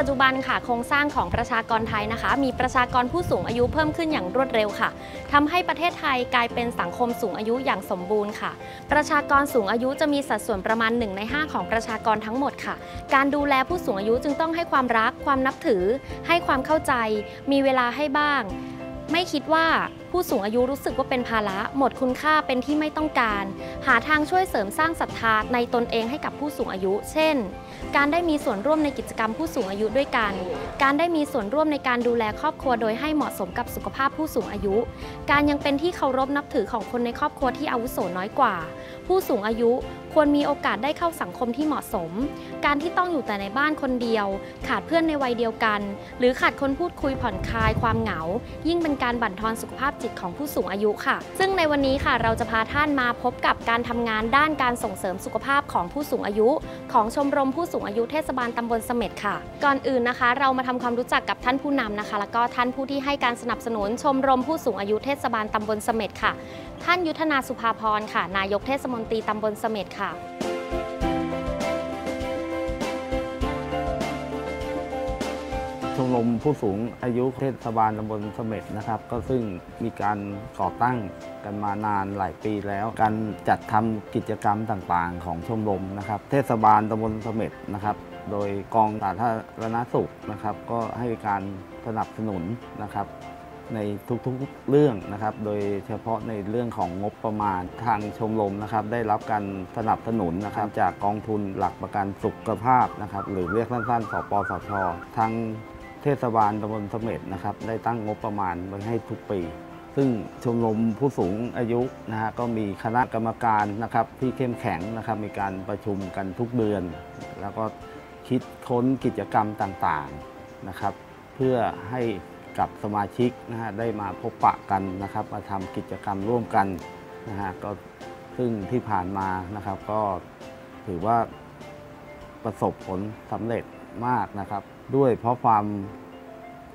ปัจจุบันค่ะโครงสร้างของประชากรไทยนะคะ มีประชากรผู้สูงอายุเพิ่มขึ้นอย่างรวดเร็วค่ะทำให้ประเทศไทยกลายเป็นสังคมสูงอายุอย่างสมบูรณ์ค่ะ ประชากรสูงอายุจะมีสัดส่วนประมาณ 1 ใน 5 ของประชากรทั้งหมดค่ะ การดูแลผู้สูงอายุจึงต้องให้ความรักความนับถือ ให้ความเข้าใจ มีเวลาให้บ้าง ไม่คิดว่าผู้สูงอายุรู้สึกว่าเป็นภาระ หมดคุณค่าเป็นที่ไม่ต้องการ หาทางช่วยเสริมสร้างศรัทธาในตนเองให้กับผู้สูงอายุ เช่น การได้มีส่วนร่วมในกิจกรรมผู้สูงอายุด้วยกัน การได้มีส่วนร่วมในการดูแลครอบครัวโดยให้เหมาะสมกับสุขภาพผู้สูงอายุ การยังเป็นที่เคารพนับถือของคนในครอบครัวที่อาวุโสน้อยกว่า ผู้สูงอายุ ควรมีโอกาสได้เข้าสังคมที่เหมาะสม การที่ต้องอยู่แต่ในบ้านคนเดียว ขาดเพื่อนในวัยเดียวกัน หรือขาดคนพูดคุยผ่อนคลายความเหงา ยิ่งเป็นการบั่นทอนสุขภาพจิตของผู้สูงอายุค่ะ ซึ่งในวันนี้ค่ะเราจะพาท่านมาพบกับการทำงานด้านการส่งเสริมสุขภาพของผู้สูงอายุ ของชมรมผู้สูงอายุเทศบาลตำบลเสม็ดค่ะ ก่อนอื่นนะคะ เรามาทำความรู้จักกับท่านผู้นำนะคะ แล้วก็ท่านผู้ที่ให้การสนับสนุนชมรมผู้สูงอายุเทศบาลตำบลเสม็ดค่ะ ท่านยุทธนาสุภาพรค่ะ นายกเทศมนตรีตำบลเสม็ดค่ะชมรมผู้สูงอายุเทศบาลตำบลเสม็ดนะครับ ก็ซึ่งมีการก่อตั้งกันมานานหลายปีแล้ว การจัดทำกิจกรรมต่างๆ ของชมรมนะครับ เทศบาลตำบลเสม็ดนะครับ โดยกองสาธารณสุขนะครับ ก็ให้การสนับสนุนนะครับ ในทุกๆเรื่องนะครับ โดยเฉพาะในเรื่องของงบประมาณทางชมรมนะครับ ได้รับการสนับสนุนนะครับ จากกองทุนหลักประกันสุขภาพนะครับ หรือเรียกสั้นๆสปสชทางเทศบาลตำบลเสม็ดนะครับ ได้ตั้งงบประมาณไว้ให้ทุกปีซึ่งชมรมผู้สูงอายุนะฮะก็มีคณะกรรมการนะครับที่เข้มแข็งนะครับมีการประชุมกันทุกเดือน แล้วก็คิดค้นกิจกรรมต่างๆนะครับ เพื่อให้ กับสมาชิกนะฮะได้มาพบปะกันนะครับ มาทำกิจกรรมร่วมกันนะฮะก็ซึ่งที่ผ่านมานะครับ ก็ถือว่าประสบผลสำเร็จมากนะครับ ด้วยเพราะความ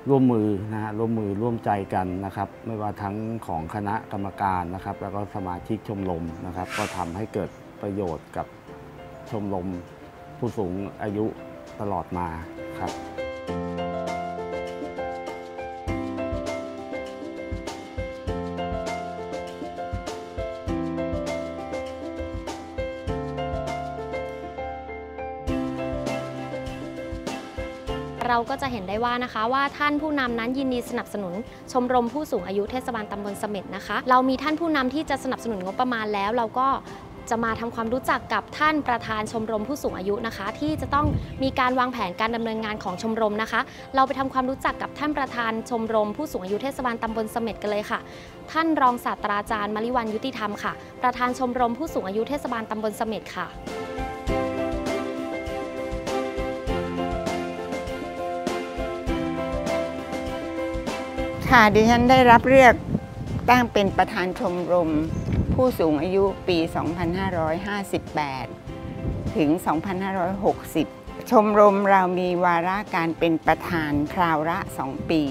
ร่วมมือนะฮะร่วมมือร่วมใจกันนะครับ ไม่ว่าทั้งของคณะกรรมการนะครับ แล้วก็สมาชิกชมรมนะครับ ก็ทำให้เกิดประโยชน์กับชมรมผู้สูงอายุตลอดมาครับ เราก็จะเห็นได้ว่านะคะ ว่าท่านผู้นำนั้นยินดีสนับสนุน ชมรมผู้สูงอายุเทศบาลตำบลเสม็ดนะคะ เรามีท่านผู้นำที่จะสนับสนุนงบประมาณแล้ว เราก็จะมาทำความรู้จักกับท่านประธานชมรมผู้สูงอายุนะคะ ที่จะต้องมีการวางแผนการดำเนินงานของชมรมนะคะ เราไปทำความรู้จักกับท่านประธานชมรมผู้สูงอายุเทศบาลตำบลเสม็ดกันเลยค่ะ ท่านรองศาสตราจารย์มริวันยุติธรรมค่ะ ประธานชมรมผู้สูงอายุเทศบาลตำบลเสม็ดค่ะ ค่ะดิฉันได้รับเลือกตั้งเป็นประธานชมรม ผู้สูงอายุปี 2558 ถึง 2560 ชมรมเรามีวาระการเป็นประธานคราวละ 2 ปี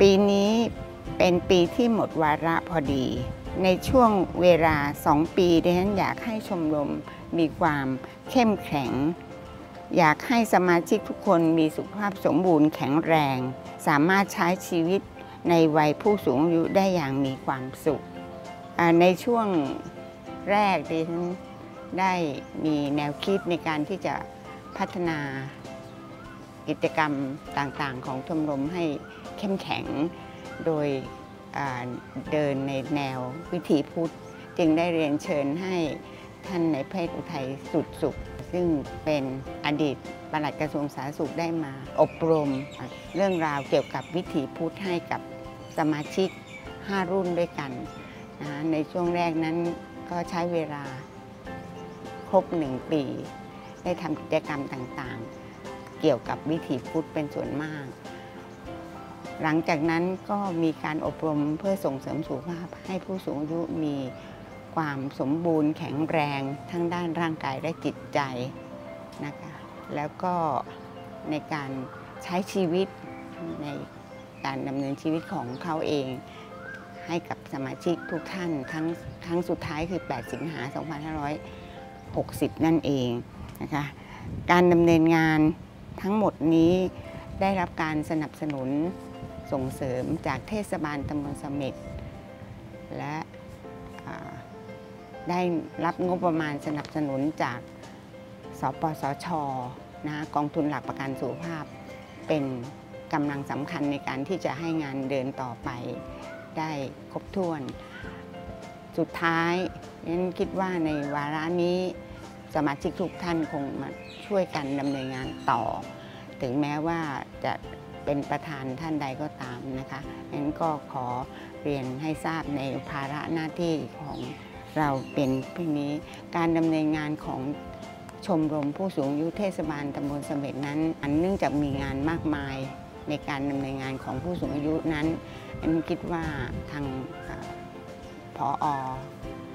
ปีนี้เป็นปีที่หมดวาระพอดี ในช่วงเวลา 2 ปีดิฉันอยากให้ชมรมมีความเข้มแข็ง อยากให้สมาชิกทุกคนมีสุขภาพสมบูรณ์แข็งแรง สามารถใช้ชีวิต ในวัยผู้สูงอายุได้อย่างมีความสุข ในช่วงแรกดิฉันได้มีแนวคิดในการที่จะพัฒนากิจกรรมต่างๆ ของชมรมให้เข้มแข็ง โดยเดินในแนววิถีพุทธ จึงได้เรียนเชิญให้ท่านในายแพทย์อุทัยสุดสุข ซึ่งเป็นอดีตปลัดกระทรวงสาธารณสุขได้มา อบรมเรื่องราวเกี่ยวกับวิถีพุทธให้กับ สมาชิก 5 รุ่นด้วยกันนะในช่วงแรกนั้นก็ใช้เวลาครบหนึ่งปี ได้ทำกิจกรรมต่างๆ เกี่ยวกับวิถีพุทธเป็นส่วนมาก หลังจากนั้นก็มีการอบรมเพื่อส่งเสริมสุขภาพให้ผู้สูงอายุมีความสมบูรณ์แข็งแรงทั้งด้านร่างกายและจิตใจนะคะแล้วก็ในการใช้ชีวิตใน การดำเนินชีวิตของเขาเอง ให้กับสมาชิกทุกท่านทั้งทั้งสุดท้ายคือ 8 สิงหา 2560 นั่นเองนะคะการดำเนินงานทั้งหมดนี้ได้รับการสนับสนุนส่งเสริมจากเทศบาลตำบลเสม็ดและได้รับงบประมาณสนับสนุนจากสปสชนะกองทุนหลักประกันสุขภาพเป็น กำลังสำคัญในการที่จะให้งานเดินต่อไปได้ครบถ้วน สุดท้ายนั้นคิดว่าในวาระนี้สมาชิกทุกท่านคงมาช่วยกันดำเนินงานต่อ ถึงแม้ว่าจะเป็นประธานท่านใดก็ตามนะคะนั้นก็ขอเรียนให้ทราบในภาระหน้าที่ของเราเป็นเพียงนี้ การดำเนินงานของชมรมผู้สูงอายุเทศบาลตำบลเสม็ดนั้น อันเนื่องจากมีงานมากมาย ในการดำเนินงานของผู้สูงอายุนั้นอันคิดว่าทางพออ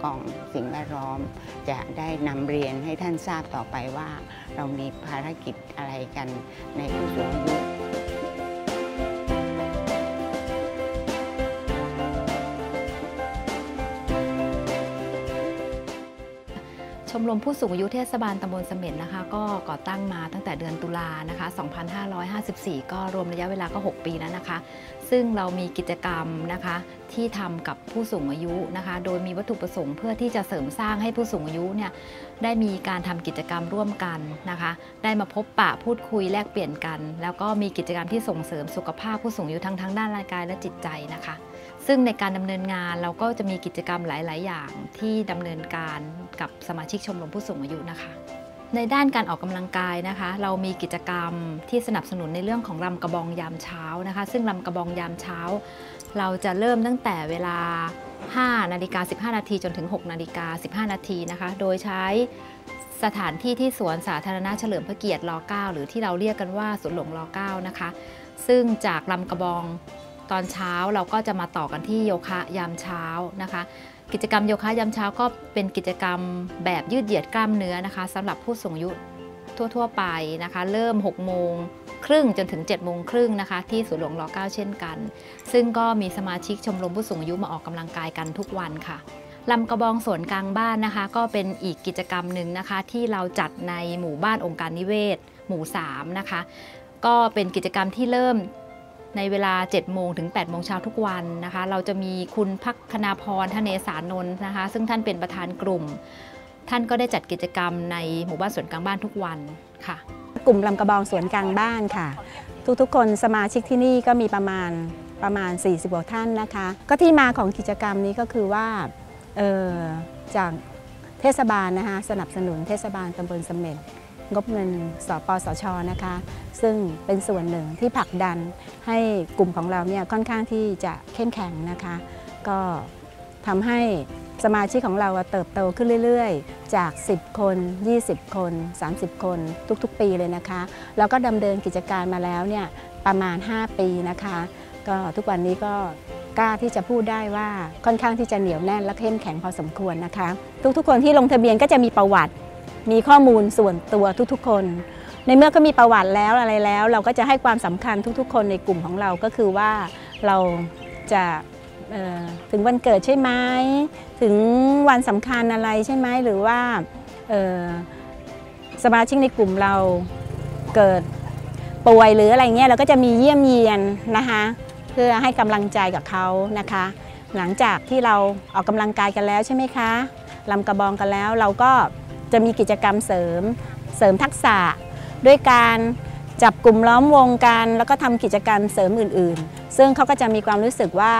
กองสิ่งแวดล้อม จะได้นำเรียนให้ท่านทราบต่อไปว่า เรามีภารกิจอะไรกันในผู้สูงอายุ มรมผู้สูงอายุเทศบาลตำบลเสม็ดนะคะ ก็ก่อตั้งมาตั้งแต่เดือนตุลานะคะ 2554 ก็รวมระยะเวลาก็ 6 ปีแล้วนะคะ ซึ่งเรามีกิจกรรมนะคะที่ทำกับผู้สูงอายุนะคะ โดยมีวัตถุประสงค์เพื่อที่จะเสริมสร้างให้ผู้สูงอายุเนี่ยได้มีการทำกิจกรรมร่วมกันนะคะ ได้มาพบปะพูดคุยแลกเปลี่ยนกัน แล้วก็มีกิจกรรมที่ส่งเสริมสุขภาพผู้สูงอายุทั้งทั้งด้านร่างกายและจิตใจนะคะ ซึ่งในการดำเนินงานเราก็จะมีกิจกรรมหลาย ๆ อย่างที่ดำเนินการกับสมาชิกชมรมผู้สูงอายุนะคะ ในด้านการออกกำลังกายนะคะ เรามีกิจกรรมที่สนับสนุนในเรื่องของรำกระบองยามเช้านะคะ ซึ่งรำกระบองยามเช้า เราจะเริ่มตั้งแต่เวลา 5 นาฬิกา 15 นาทีจนถึง 6 นาฬิกา 15 นาทีนะคะ โดยใช้สถานที่ที่สวนสาธารณะเฉลิมพระเกียรติร9หรือที่เราเรียกกันว่าสวนหลวงร9นะคะ ซึ่งจากลำกระบอง ตอนเช้าเราก็จะมาต่อกันที่โยคะยามเช้านะคะ กิจกรรมโยคะยามเช้าก็เป็นกิจกรรมแบบยืดเหยียดกล้ามเนื้อนะคะสำหรับผู้สูงอายุทั่ว ๆ ไปนะคะ เริ่ม 6 โมงครึ่งจนถึง 7 โมงครึ่งนะคะ ที่สวนหลวงร9เช่นกัน ซึ่งก็มีสมาชิกชมรมผู้สูงอายุมาออกกำลังกายกันทุกวันค่ะลำกระบองสวนกลางบ้านนะคะ ก็เป็นอีกกิจกรรมหนึ่งนะคะ ที่เราจัดในหมู่บ้านองค์การนิเวศ หมู่ 3 นะคะ ก็เป็นกิจกรรมที่เริ่ม ในเวลา 7 โมงถึง 8 โมงเช้าทุกวันนะคะ เราจะมีคุณพักคณาพรทเนสานนท์นะคะ ซึ่งท่านเป็นประธานกลุ่ม ท่านก็ได้จัดกิจกรรมในหมู่บ้านสวนกลางบ้านทุกวันค่ะ กลุ่มลำกระบองสวนกลางบ้านค่ะ ทุกๆคนสมาชิกที่นี่ก็มีประมาณประมาณ 40กว่าท่านนะคะ ก็ที่มาของกิจกรรมนี้ก็คือว่าเออจากเทศบาลนะคะสนับสนุนเทศบาลตำบลเสม็ด งบเงินสปสชนะคะ ซึ่งเป็นส่วนหนึ่งที่ผลักดันให้กลุ่มของเราเนี่ยค่อนข้างที่จะเข้มแข็งนะคะ ก็ทำให้สมาชิกของเราเติบโตขึ้นเรื่อยๆ จาก 10 คน 20 คน 30 คนทุกๆ ปีเลยนะคะ แล้วก็ดำเนินกิจการมาแล้วเนี่ยประมาณ 5 ปีนะคะ ก็ทุกวันนี้ก็กล้าที่จะพูดได้ว่าค่อนข้างที่จะเหนียวแน่นและเข้มแข็งพอสมควรนะคะ ทุกๆ คนที่ลงทะเบียนก็จะมีประวัติ มีข้อมูลส่วนตัวทุกๆคน ในเมื่อก็มีประวัติแล้วอะไรแล้ว เราก็จะให้ความสำคัญทุกๆ คนในกลุ่มของเราก็คือว่าเราจะถึงวันเกิดใช่ไหมถึงวันสำคัญอะไรใช่ไหมหรือว่าสมาชิกในกลุ่มเราเกิดป่วยหรืออะไรเงี้ยเราก็จะมีเยี่ยมเยียนนะคะเพื่อให้กำลังใจกับเขานะคะ หลังจากที่เราออกกำลังกายกันแล้วใช่ไหมคะลำกระบองกันแล้วเราก็ จะมีกิจกรรมเสริม เสริมทักษะ ด้วยการจับกลุ่มล้อมวงกัน แล้วก็ทำกิจกรรมเสริมอื่น ๆ ซึ่งเขาก็จะมีความรู้สึกว่า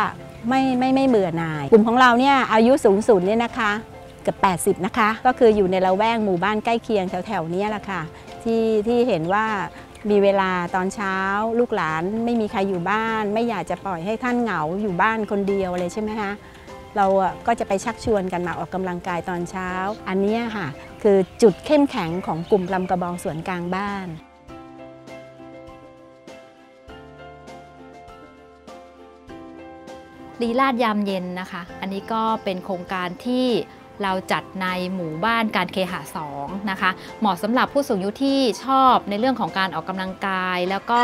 ไม่ไม่ไม่เบื่อหน่าย กลุ่มของเราเนี่ยอายุสูงสุดเนี่ยนะคะเกือบ80 นะคะ ก็คืออยู่ในละแวกหมู่บ้านใกล้เคียงแถวๆนี้แหละค่ะที่ที่เห็นว่ามีเวลาตอนเช้า ลูกหลานไม่มีใครอยู่บ้าน ไม่อยากจะปล่อยให้ท่านเหงาอยู่บ้านคนเดียวอะไรใช่ไหมคะ เราอะก็จะไปชักชวนกันมาออกกำลังกายตอนเช้า อันนี้ค่ะ คือจุดเข้มแข็งของกลุ่มลำกระบองสวนกลางบ้านลีลาดยามเย็นนะคะ อันนี้ก็เป็นโครงการที่เราจัดในหมู่บ้านการเคหะ2นะคะ เหมาะสำหรับผู้สูงอายุที่ชอบในเรื่องของการออกกำลังกาย แล้วก็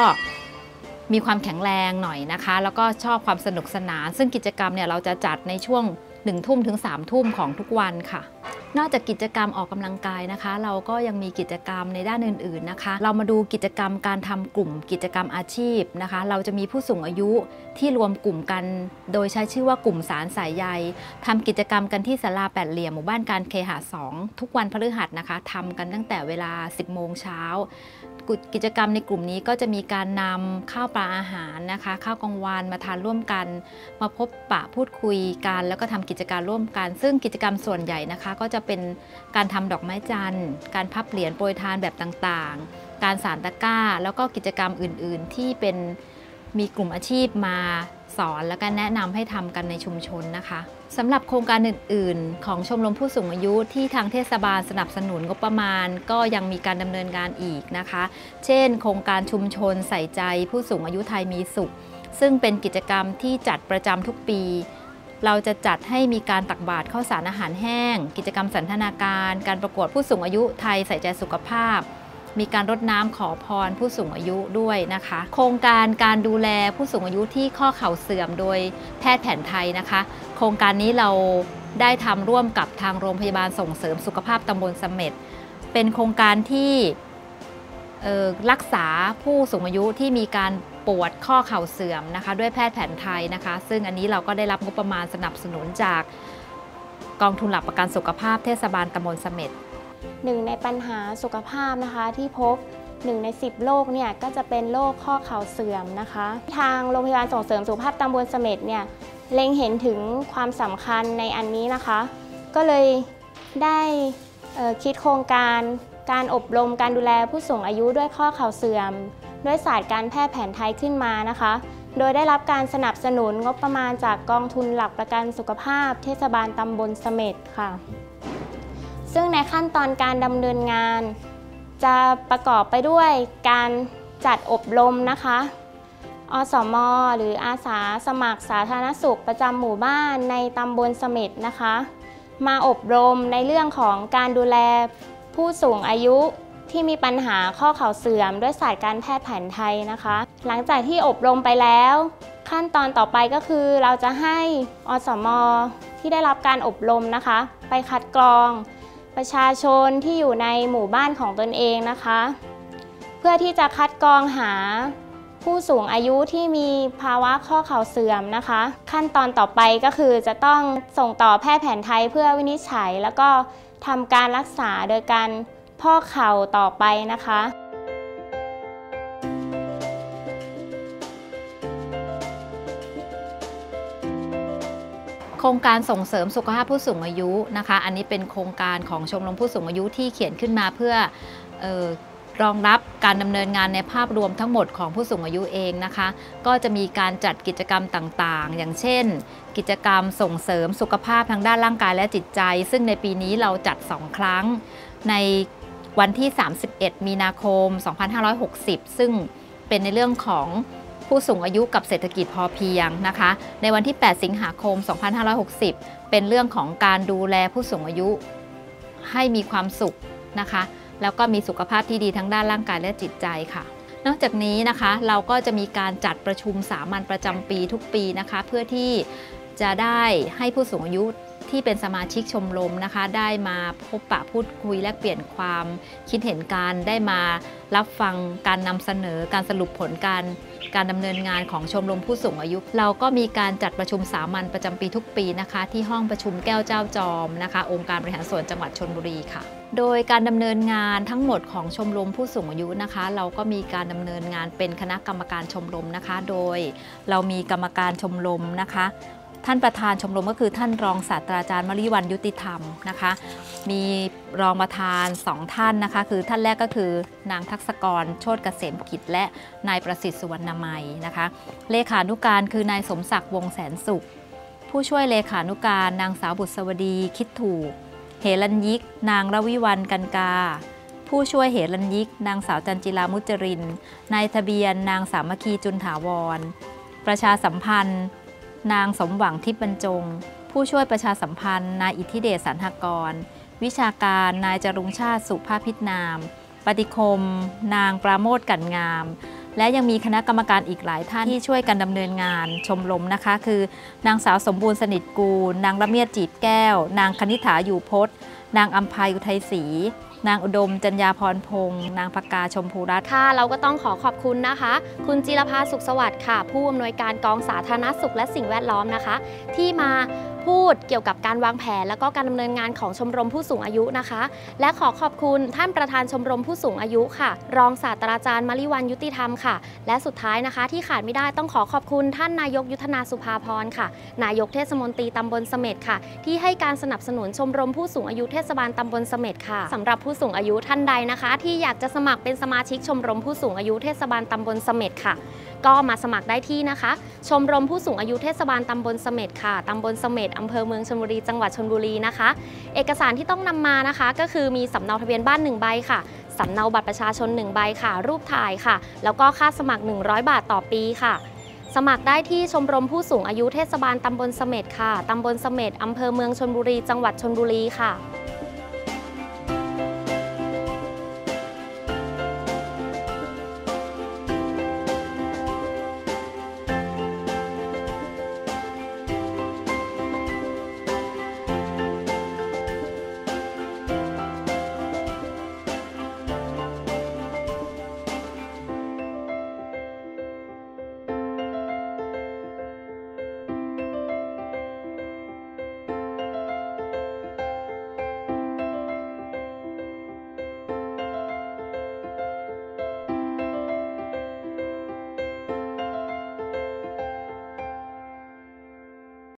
มีความแข็งแรงหน่อยนะคะ แล้วก็ชอบความสนุกสนาน ซึ่งกิจกรรมเนี่ยเราจะจัดในช่วง1ทุ่มถึง3ทุ่มของทุกวันค่ะ นอกจากกิจกรรมออกกำลังกายนะคะ เราก็ยังมีกิจกรรมในด้านอื่นๆนะคะ เรามาดูกิจกรรมการทำกลุ่มกิจกรรมอาชีพนะคะ เราจะมีผู้สูงอายุที่รวมกลุ่มกัน โดยใช้ชื่อว่ากลุ่มสารสายใยทำกิจกรรมกันที่ศาลาแปดเหลี่ยมหมู่บ้านการเคหะ2ทุกวันพฤหัสนะคะทำกันตั้งแต่เวลา 10โมงเช้า กิจกรรมในกลุ่มนี้ก็จะมีการนำข้าวปลาอาหารนะคะข้าวกลางวันมาทานร่วมกัน มาพบปะพูดคุยกัน แล้วก็ทำกิจการร่วมกัน ซึ่งกิจกรรมส่วนใหญ่นะคะ ก็จะเป็นการทำดอกไม้จันทร์ การพับเหรียญโปรยทานแบบต่างๆ การสารตะกร้า แล้วก็กิจกรรมอื่นๆ ที่เป็นมีกลุ่มอาชีพมาสอนแล้วก็แนะนำให้ทำกันในชุมชนนะคะ สำหรับโครงการอื่น ๆ ของชมรมผู้สูงอายุที่ทางเทศบาลสนับสนุนงบประมาณ ก็ยังมีการดำเนินการอีกนะคะ เช่น โครงการชุมชนใส่ใจผู้สูงอายุไทยมีสุข ซึ่งเป็นกิจกรรมที่จัดประจำทุกปี เราจะจัดให้มีการตักบาตรข้าวสารอาหารแห้ง กิจกรรมสันทนาการ การประกวดผู้สูงอายุไทยใส่ใจสุขภาพ มีการรดน้ำขอพรผู้สูงอายุด้วยนะคะ โครงการการดูแลผู้สูงอายุที่ข้อเข่าเสื่อมโดยแพทย์แผนไทยนะคะ โครงการนี้เราได้ทำร่วมกับทางโรงพยาบาลส่งเสริมสุขภาพตำบลเสม็ดเป็นโครงการที่รักษาผู้สูงอายุที่มีการปวดข้อเข่าเสื่อมนะคะ ด้วยแพทย์แผนไทยนะคะ ซึ่งอันนี้เราก็ได้รับงบประมาณสนับสนุนจากกองทุนหลักประกันสุขภาพเทศบาลตำบลเสม็ด หนึ่งในปัญหาสุขภาพนะคะที่พบ1ใน 10 โรคเนี่ยก็จะเป็นโรคข้อเข่าเสื่อมนะคะ ทางโรงพยาบาลส่งเสริมสุขภาพตำบลเสม็ดเนี่ยเล็งเห็นถึงความสำคัญในอันนี้นะคะ ก็เลยได้คิดโครงการการอบรมการดูแลผู้สูงอายุด้วยข้อเข่าเสื่อม ด้วยศาสตร์การแพทย์แผนไทยขึ้นมานะคะ โดยได้รับการสนับสนุนงบประมาณจากกองทุนหลักประกันสุขภาพ เทศบาลตำบลเสม็ดค่ะ ซึ่งในขั้นตอนการดำเนินงาน จะประกอบไปด้วยการจัดอบรมนะคะอสม หรืออาสาสมัครสาธารณสุขประจำหมู่บ้านในตำบลเสม็ดนะคะ มาอบรมในเรื่องของการดูแลผู้สูงอายุที่มีปัญหาข้อเข่าเสื่อมด้วยศาสตร์การแพทย์แผนไทยนะคะ หลังจากที่อบรมไปแล้ว ขั้นตอนต่อไปก็คือเราจะให้อสม ที่ได้รับการอบรมนะคะ ไปคัดกรอง ประชาชนที่อยู่ในหมู่บ้านของตนเองนะคะ เพื่อที่จะคัดกรองหาผู้สูงอายุที่มีภาวะข้อเข่าเสื่อมนะคะ ขั้นตอนต่อไปก็คือจะต้องส่งต่อแพทย์แผนไทยเพื่อวินิจฉัย แล้วก็ทำการรักษาโดยการพ่อเข่าต่อไปนะคะ ครงการส่งเสริมสุขภาพผู้สูงอายุนะคะ อันนี้เป็นโครงการของชมรมผู้สูงอายุที่เขียนขึ้นมาเพื่อออรองรับการดำเนินงานในภาพรวมทั้งหมดของผู้สูงอายุเองนะคะ ก็จะมีการจัดกิจกรรมต่างๆ อย่างเช่น กิจกรรมส่งเสริมสุขภาพทางด้านร่างกายและจิตใจ ซึ่งในปีนี้เราจัด 2 ครั้ง ในวันที่ 31 มีนาคม 2560 ซึ่งเป็นในเรื่องของ ผู้สูงอายุกับเศรษฐกิจพอเพียงนะคะ ในวันที่ 8 สิงหาคม 2560 เป็นเรื่องของการดูแลผู้สูงอายุให้มีความสุขนะคะ แล้วก็มีสุขภาพที่ดีทั้งด้านร่างกายและจิตใจค่ะนอกจากนี้นะคะเราก็จะมีการจัดประชุมสามัญประจำปีทุกปีนะคะ เพื่อที่จะได้ให้ผู้สูงอายุ ที่เป็นสมาชิกชมรมนะคะ ได้มาพบปะพูดคุยแลกเปลี่ยนความคิดเห็นการได้มารับฟังการนำเสนอการสรุปผลการการดำเนินงานของชมรมผู้สูงอายุ เราก็มีการจัดประชุมสามัญประจำปีทุกปีนะคะ ที่ห้องประชุมแก้วเจ้าจอมนะคะ องค์การบริหารส่วนจังหวัดชนบุรีค่ะ โดยการดำเนินงานทั้งหมดของชมรมผู้สูงอายุนะคะ เราก็มีการดำเนินงานเป็นคณะกรรมการชมรมนะคะ โดยเรามีกรรมการชมรมนะคะ ท่านประธานชมรมก็คือท่านรองศาสตราจารย์มริวันยุติธรรมนะคะ มีรองประธานสองท่านนะคะ คือท่านแรกก็คือนางทักษกรโชติเกษมกิจ และนายประสิทธิ์สุวรรณมัยนะคะ เลขานุการคือนายสมศักดิ์วงแสนสุข ผู้ช่วยเลขานุการนางสาวบุษวดีคิดถูกเหรัญยิก นางระวิวันกันกา ผู้ช่วยเหรัญยิก นางสาวจันจิลามุจรินนายทะเบียน นางสามัคคีจุนถาวร ประชาสัมพันธ์ นางสมหวังทิพย์บรรจง ผู้ช่วยประชาสัมพันธ์ นายอิทธิเดชสันหกร วิชาการนายจรุงชาติสุภาพิษนาม ปฏิคม นางปราโมทกันงาม และยังมีคณะกรรมการอีกหลายท่านที่ช่วยกันดำเนินงานชมรมนะคะ คือ นางสาวสมบูรณ์สนิทกูล นางละเมียดจีบแก้ว นางคณิษฐาอยู่พจน์นางอัมพายอุทัยศรี นางอุดมจัญญาพรพงษ์นางพกาชมพูรัตน์ค่ะ เราก็ต้องขอขอบคุณนะคะ คุณจิรภาสุขสวัสดิ์ค่ะ ผู้อำนวยการกองสาธารณสุขและสิ่งแวดล้อมนะคะ ที่มา พูดเกี่ยวกับการวางแผน แล้วก็การดำเนินงานของชมรมผู้สูงอายุนะคะ และขอขอบคุณท่านประธานชมรมผู้สูงอายุค่ะ รองศาสตราจารย์มาริวันยุติธรรมค่ะ และสุดท้ายนะคะที่ขาดไม่ได้ต้องขอขอบคุณท่านนายกยุทธนาสุภาพรค่ะ นายกเทศมนตรีตำบลเสม็ดค่ะ ที่ให้การสนับสนุนชมรมผู้สูงอายุเทศบาลตำบลเสม็ดค่ะสำหรับผู้สูงอายุท่านใดนะคะ ที่อยากจะสมัครเป็นสมาชิกชมรมผู้สูงอายุเทศบาลตำบลเสม็ดค่ะ ก็มาสมัครได้ที่นะคะ ชมรมผู้สูงอายุเทศบาลตำบลเสม็ดค่ะตำบลเสม็ดอำเภอเมืองชลบุรีจังหวัดชลบุรีนะคะ เอกสารที่ต้องนำมานะคะ ก็คือมีสำเนาทะเบียนบ้าน1ใบค่ะสำเนาบัตรประชาชน 1 ใบค่ะ รูปถ่ายค่ะ แล้วก็ค่าสมัคร 100 บาทต่อปีค่ะ สมัครได้ที่ชมรมผู้สูงอายุเทศบาลตำบลเสม็ดค่ะตำบลเสม็ดอำเภอเมืองชลบุรี จังหวัดชลบุรีค่ะ